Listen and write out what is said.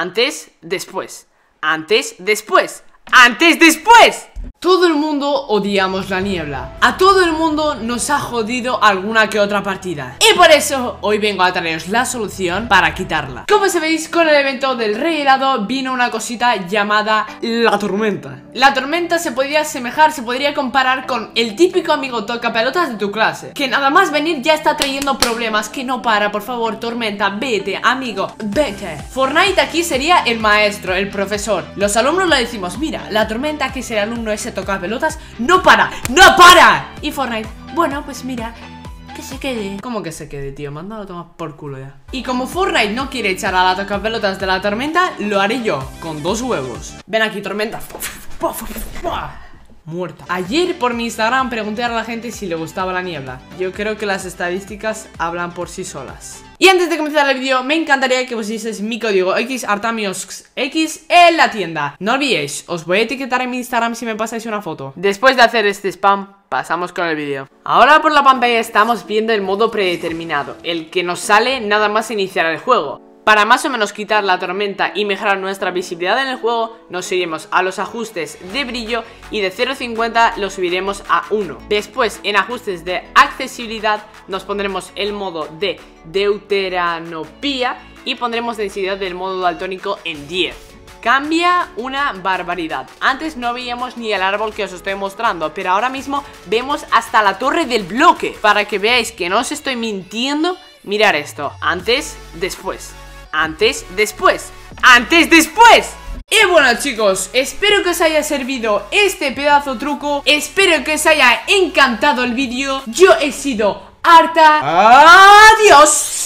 Antes, después. Antes, después. Antes, después. Todo el mundo odiamos la niebla. A todo el mundo nos ha jodido alguna que otra partida. Y por eso hoy vengo a traeros la solución para quitarla. Como sabéis, con el evento del rey helado vino una cosita llamada la tormenta. La tormenta se podría asemejar, se podría comparar con el típico amigo toca pelotas de tu clase. Que nada más venir ya está trayendo problemas. Que no para, por favor, tormenta, vete, amigo, vete. Fortnite aquí sería el maestro, el profesor. Los alumnos le decimos, mira, la tormenta que es el alumno ese toca pelotas ¡No para! ¡No para! Y Fortnite, bueno, pues mira, que se quede. ¿Cómo que se quede, tío? Mándalo a tomar por culo ya. Y como Fortnite no quiere echar a la toca pelotas de la tormenta, lo haré yo, con dos huevos. Ven aquí, tormenta. Muerta. Ayer por mi Instagram pregunté a la gente si le gustaba la niebla. Yo creo que las estadísticas hablan por sí solas. Y antes de comenzar el vídeo, me encantaría que pusieseis mi código XArtamiosX en la tienda. No olvidéis, os voy a etiquetar en mi Instagram si me pasáis una foto. Después de hacer este spam, pasamos con el vídeo. Ahora por la pantalla estamos viendo el modo predeterminado, el que nos sale nada más iniciar el juego. Para más o menos quitar la tormenta y mejorar nuestra visibilidad en el juego, nos iremos a los ajustes de brillo y de 0.50 lo subiremos a 1. Después, en ajustes de accesibilidad, nos pondremos el modo de deuteranopía y pondremos densidad del modo daltónico en 10. Cambia una barbaridad Antes no veíamos ni el árbol que os estoy mostrando Pero ahora mismo vemos hasta la torre del bloque Para que veáis que no os estoy mintiendo Mirar esto Antes, después antes, después, antes, después. Y bueno chicos, espero que os haya servido este pedazo truco. Espero que os haya encantado el vídeo. Yo he sido harta Adiós